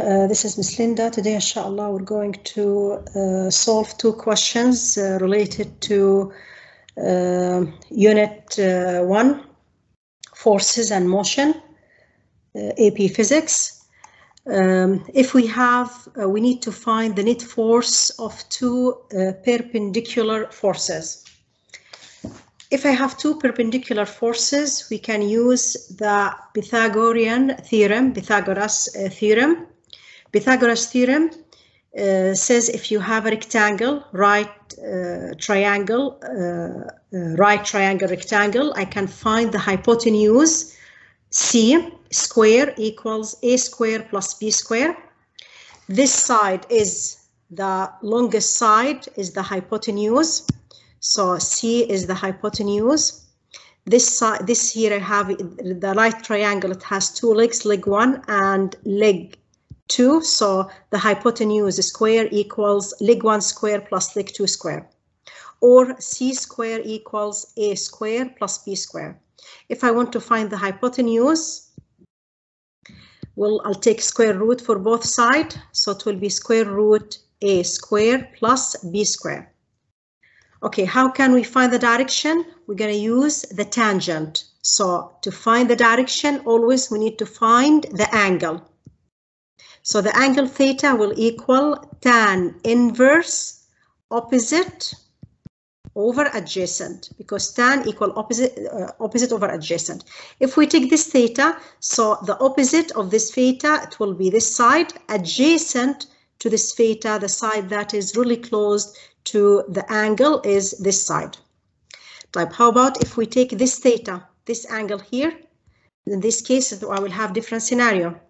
Uh, this is Miss Linda. Today, inshallah, we're going to uh, solve two questions uh, related to uh, Unit uh, 1, Forces and Motion, uh, AP Physics. Um, if we have, we need to find the net force of two perpendicular forces. If I have two perpendicular forces, we can use the Pythagorean theorem, Pythagoras theorem, Pythagoras theorem uh, says if you have a rectangle, right uh, triangle, uh, uh right triangle rectangle, I can find the hypotenuse C square equals A square plus B square. This side is the longest side is the hypotenuse. So C is the hypotenuse. This side, this here I have the right triangle. It has two legs, leg one and leg 2. So the hypotenuse square equals leg 1 square plus leg 2 square. Or c square equals a square plus b square. If I want to find the hypotenuse, well, I'll take square root for both sides. So it will be square root a square plus b square. Okay, how can we find the direction? We're going to use the tangent. So to find the direction, always we need to find the angle. So the angle theta will equal tan inverse opposite over adjacent because tan equal opposite uh, opposite over adjacent. If we take this theta, so the opposite of this theta, it will be this side adjacent to this theta, the side that is really close to the angle is this side. Type, how about if we take this theta, this angle here, in this case, I will have different scenario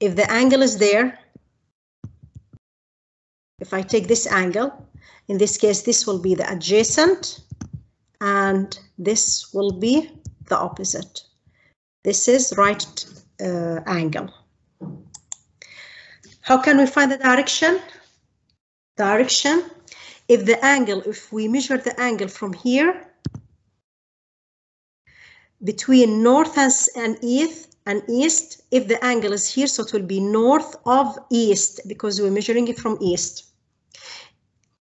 if the angle is there, if I take this angle, in this case, this will be the adjacent and this will be the opposite. This is right uh, angle. How can we find the direction? Direction, if the angle, if we measure the angle from here, between north and east, and east if the angle is here so it will be north of east because we're measuring it from east.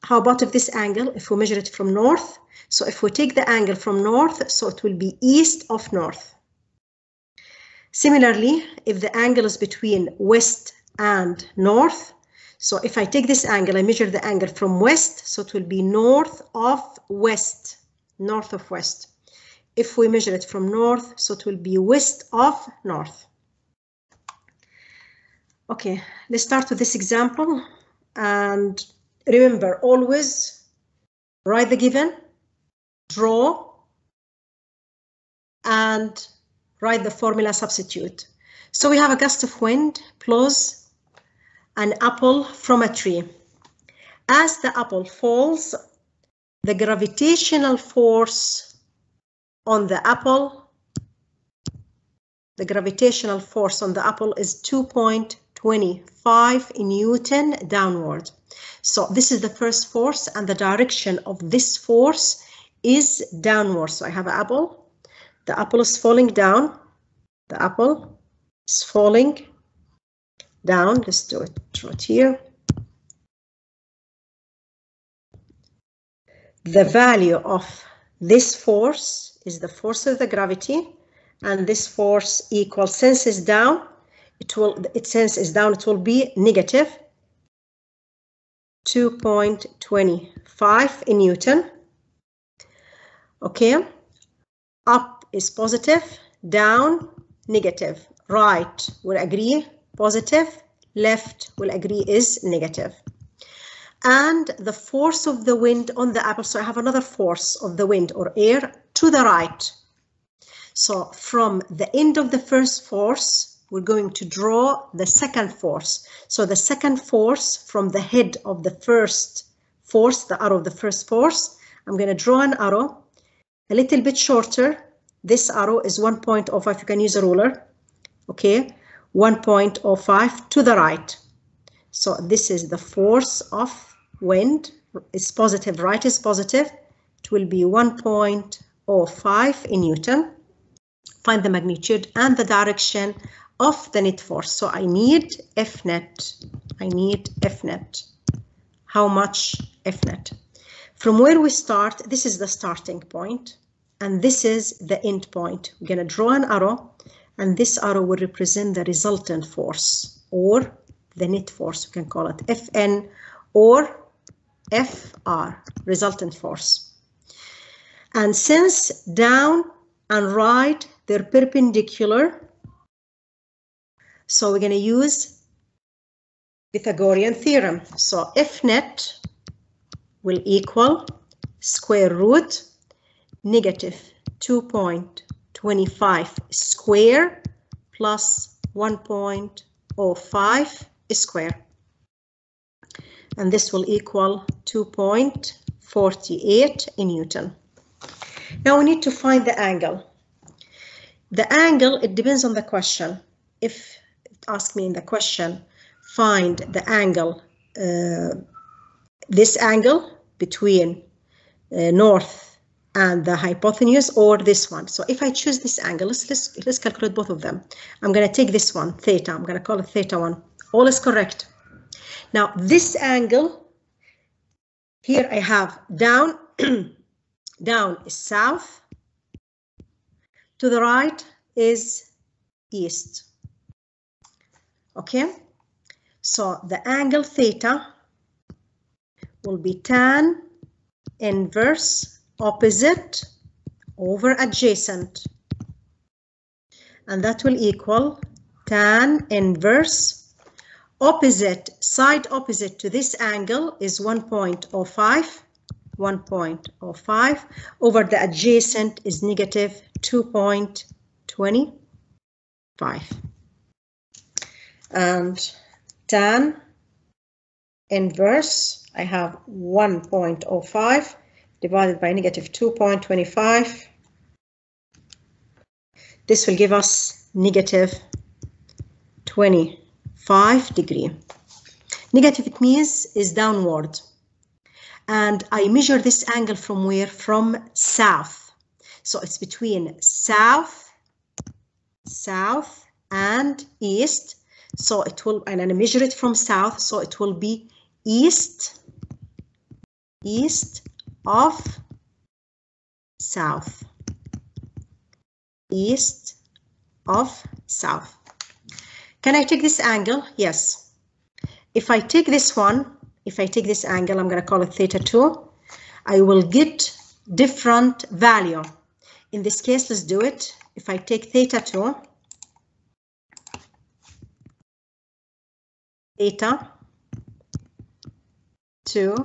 How about if this angle if we measure it from north? So if we take the angle from north so it will be east of north. Similarly if the angle is between west and north so if I take this angle I measure the angle from west so it will be north of west north of west if we measure it from north, so it will be west of north. Okay, let's start with this example. And remember, always write the given, draw, and write the formula substitute. So we have a gust of wind plus an apple from a tree. As the apple falls, the gravitational force on the apple, the gravitational force on the apple is 2.25 Newton downward. So this is the first force and the direction of this force is downward. So I have an apple. The apple is falling down. The apple is falling down. Let's do it right here. The value of this force is the force of the gravity and this force equals since is down. It will it since is down it will be negative 2.25 in newton. Okay up is positive down negative. Right will agree positive. Left will agree is negative. And the force of the wind on the apple so I have another force of the wind or air to the right. So from the end of the first force, we're going to draw the second force. So the second force from the head of the first force, the arrow of the first force, I'm going to draw an arrow a little bit shorter. This arrow is 1.05, you can use a ruler, okay, 1.05 to the right. So this is the force of wind, it's positive, right is positive, it will be 1.05 in Newton. Find the magnitude and the direction of the net force. So I need F net. I need F net. How much F net? From where we start, this is the starting point, and this is the end point. We're going to draw an arrow, and this arrow will represent the resultant force, or the net force, we can call it Fn, or FR, resultant force. And since down and right, they're perpendicular, so we're going to use Pythagorean theorem. So F net will equal square root negative 2.25 square plus 1.05 square. And this will equal 2.48 in Newton. Now we need to find the angle. The angle, it depends on the question. If ask me in the question, find the angle, uh, this angle between uh, north and the hypotenuse or this one. So if I choose this angle, let's, let's, let's calculate both of them. I'm going to take this one, theta. I'm going to call it theta 1. All is correct. Now this angle, here I have down, down is south, to the right is east. Okay, so the angle theta will be tan inverse opposite over adjacent. And that will equal tan inverse opposite, side opposite to this angle is 1.05, 1.05 over the adjacent is negative 2.25 and tan inverse, I have 1.05 divided by negative 2.25. This will give us negative 25 degree. Negative it means is downward. And I measure this angle from where? From south. So it's between south, south and east so it will, and I measure it from south, so it will be east, east of south, east of south. Can I take this angle? Yes. If I take this one, if I take this angle, I'm going to call it theta 2, I will get different value. In this case, let's do it. If I take theta 2, theta 2,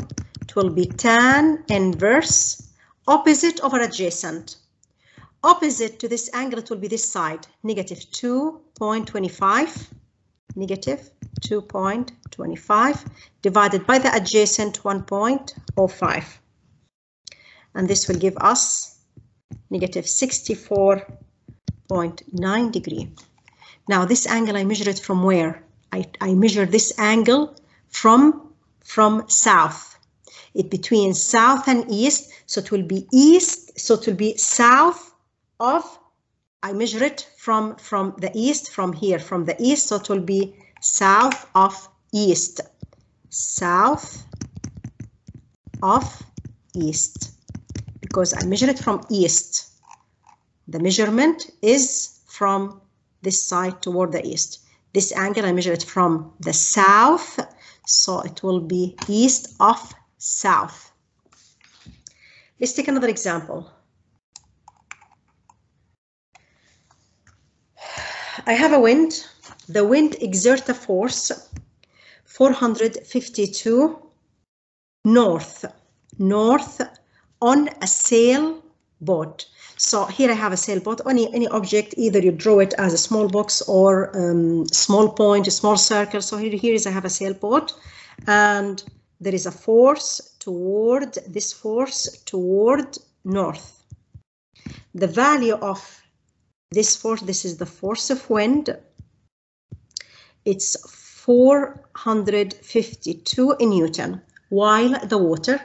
it will be tan inverse opposite over adjacent. Opposite to this angle, it will be this side, negative 2.25, negative 2.25 divided by the adjacent 1.05. And this will give us negative 64.9 degree. Now this angle, I measure it from where? I, I measure this angle from, from south. It between south and east, so it will be east, so it will be south of, I measure it from, from the east, from here, from the east, so it will be south of east. South of east, because I measure it from east. The measurement is from this side toward the east. This angle, I measure it from the south, so it will be east of south. Let's take another example. I have a wind. The wind exerts a force 452 north, north on a sailboat. So here I have a sailboat, any, any object, either you draw it as a small box or um, small point, a small circle. So here, here is I have a sailboat and there is a force toward, this force toward north. The value of this force, this is the force of wind. It's 452 in Newton, while the water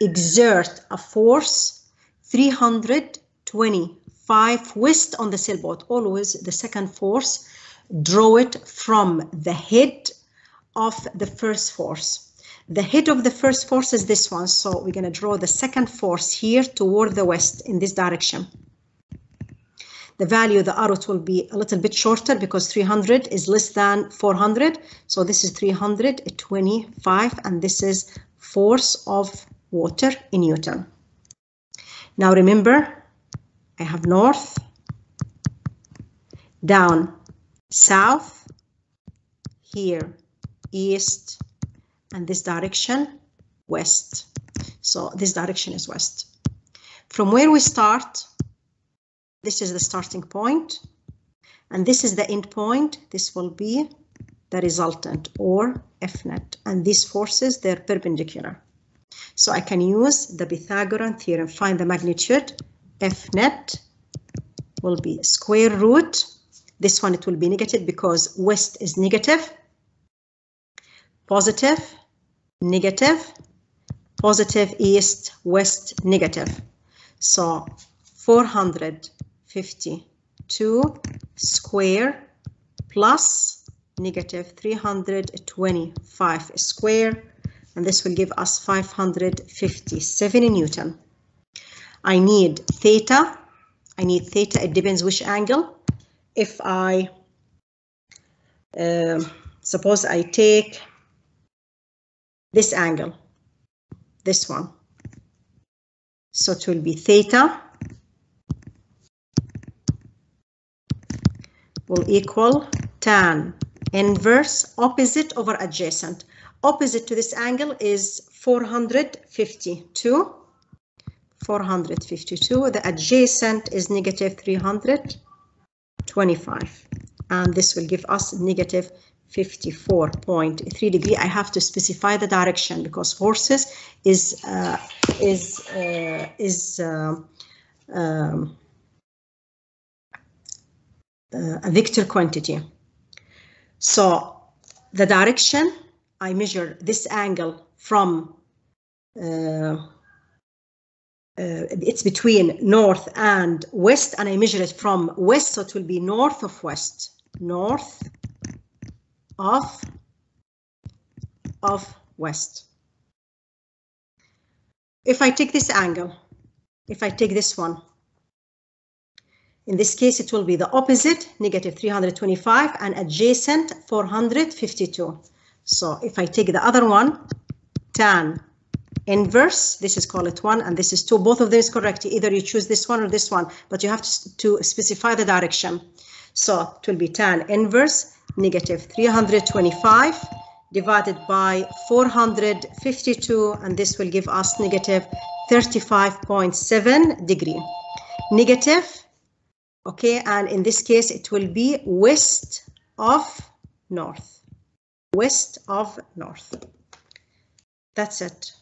exert a force 325 west on the sailboat. Always the second force draw it from the head of the first force. The head of the first force is this one, so we're going to draw the second force here toward the west in this direction. The value of the arrow will be a little bit shorter because 300 is less than 400. So this is 325 and this is force of water in Newton. Now remember, I have north, down, south, here, east, and this direction, west. So this direction is west. From where we start, this is the starting point, and this is the end point. This will be the resultant or F net, and these forces, they're perpendicular. So I can use the Pythagorean theorem, find the magnitude. F net will be square root. This one, it will be negative because west is negative. Positive, negative, positive, east, west, negative. So 452 square plus negative 325 square and this will give us 557 Newton. I need theta. I need theta. It depends which angle. If I uh, suppose I take this angle, this one. So it will be theta will equal tan inverse opposite over adjacent. Opposite to this angle is 452. 452. The adjacent is negative 325. And this will give us negative 54.3 degree. I have to specify the direction because forces is uh, is uh, is uh, um, a vector quantity. So the direction I measure this angle from uh, uh, it's between north and west and I measure it from west so it will be north of west north of of west if I take this angle if I take this one in this case it will be the opposite negative 325 and adjacent 452 so if I take the other one, tan inverse, this is call it one and this is two. Both of them is correct. Either you choose this one or this one, but you have to, to specify the direction. So it will be tan inverse negative 325 divided by 452 and this will give us negative 35.7 degree. Negative, okay, and in this case it will be west of north west of north. That's it.